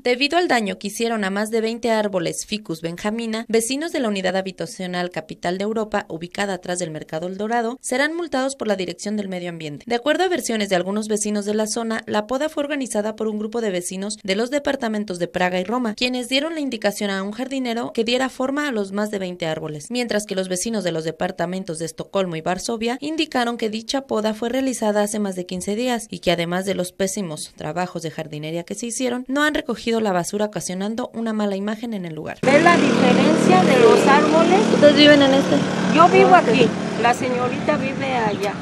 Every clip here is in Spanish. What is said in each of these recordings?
Debido al daño que hicieron a más de 20 árboles Ficus benjamina, vecinos de la unidad habitacional Capital de Europa, ubicada atrás del Mercado El Dorado, serán multados por la Dirección del Medio Ambiente. De acuerdo a versiones de algunos vecinos de la zona, la poda fue organizada por un grupo de vecinos de los departamentos de Praga y Roma, quienes dieron la indicación a un jardinero que diera forma a los más de 20 árboles, mientras que los vecinos de los departamentos de Estocolmo y Varsovia indicaron que dicha poda fue realizada hace más de 15 días y que además de los pésimos trabajos de jardinería que se hicieron, no han recogido la basura ocasionando una mala imagen en el lugar. ¿Ve la diferencia de los árboles? ¿Ustedes viven en este? Yo vivo aquí, la señorita vive allá,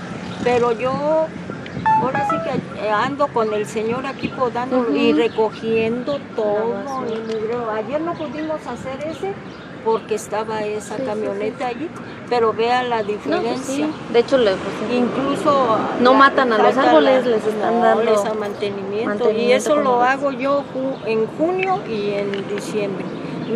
pero yo ahora sí que ando con el señor aquí podando y recogiendo todo. Ayer no pudimos hacer ese porque estaba esa camioneta allí, pero vea la pues diferencia. De hecho, le, Incluso No la- matan a los árboles, la- les están no, dando les da mantenimiento, y eso lo hago yo en junio y en diciembre.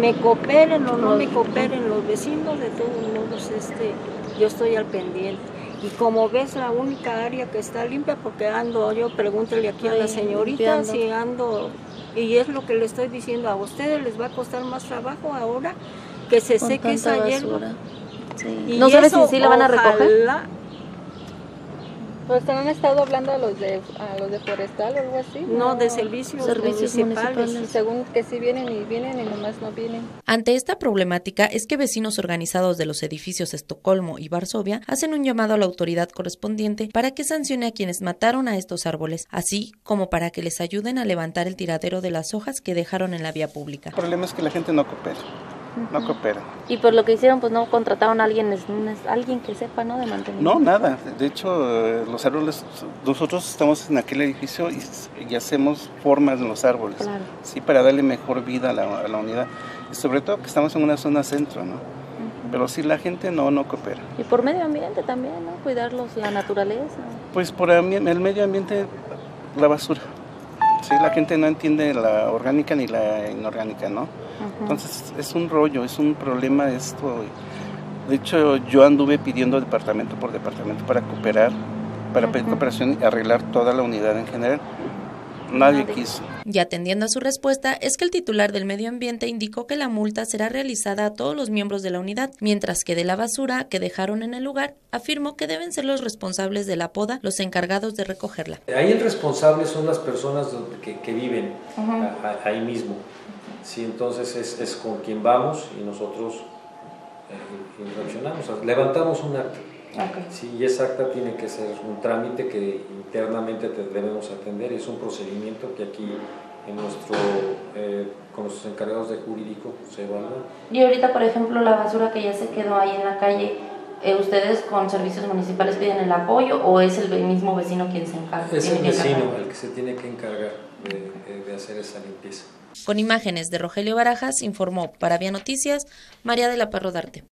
Me cooperen o no Los- me cooperen los vecinos, de todos modos este, yo estoy al pendiente. Y como ves, la única área que está limpia, porque ando, yo pregúntale aquí a la señorita limpiando. si ando, y es lo que le estoy diciendo, a ustedes les va a costar más trabajo ahora que se con seque esa hierba. basura. Sí. Y ¿No sabes si sí la van a recoger? Pues han estado hablando a los de a los de forestal o algo así. No, de servicios, Servicios municipales. municipales. Y según que sí vienen y vienen y nomás no vienen. Ante esta problemática es que vecinos organizados de los edificios Estocolmo y Varsovia hacen un llamado a la autoridad correspondiente para que sancione a quienes mataron a estos árboles, así como para que les ayuden a levantar el tiradero de las hojas que dejaron en la vía pública. El problema es que la gente no coopera, no coopera. Y por lo que hicieron, pues no contrataron a alguien, alguien que sepa, ¿no? De mantenimiento. No, nada. De hecho, eh, los árboles, nosotros estamos en aquel edificio y, hacemos formas en los árboles, Claro. sí, para darle mejor vida a la, a la unidad. Y sobre todo que estamos en una zona centro, ¿no? Pero si la gente no, no coopera. Y por medio ambiente también, ¿no? Cuidarlos, la naturaleza. Pues por el medio ambiente, la basura. Sí, la gente no entiende la orgánica ni la inorgánica, ¿no? Entonces es un rollo, es un problema esto. De hecho, yo anduve pidiendo departamento por departamento para cooperar, para pedir cooperación y arreglar toda la unidad en general. Nadie quiso. Y atendiendo a su respuesta, es que el titular del medio ambiente indicó que la multa será realizada a todos los miembros de la unidad, mientras que de la basura que dejaron en el lugar, afirmó que deben ser los responsables de la poda los encargados de recogerla. Ahí el responsable son las personas que, que viven ahí mismo. Sí, entonces es, es con quien vamos y nosotros eh, reaccionamos, sea, levantamos un acta. Sí, y ese acta tiene que ser un trámite que internamente te- debemos atender, es un procedimiento que aquí en nuestro, eh, con nuestros encargados de jurídico se evalúa. Y ahorita, por ejemplo, la basura que ya se quedó ahí en la calle, eh, ¿ustedes con servicios municipales piden el apoyo o es el mismo vecino quien se encarga? Es el vecino el que se tiene que encargar de- de hacer esa limpieza. Con imágenes de Rogelio Barajas, informó para Vía Noticias María de la Parro Darte.